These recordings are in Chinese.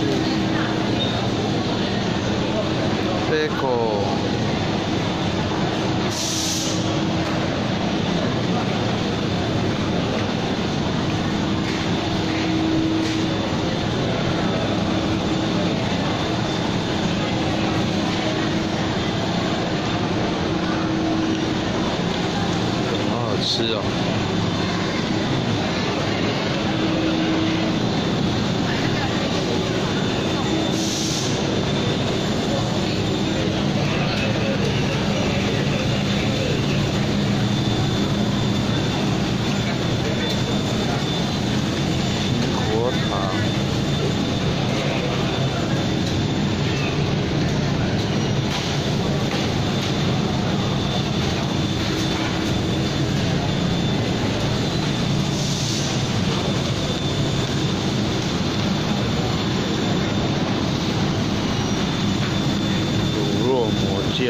这个好好吃哦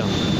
Williams.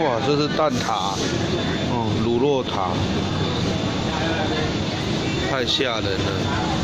哇，这是蛋挞，嗯，卤肉塔，太吓人了。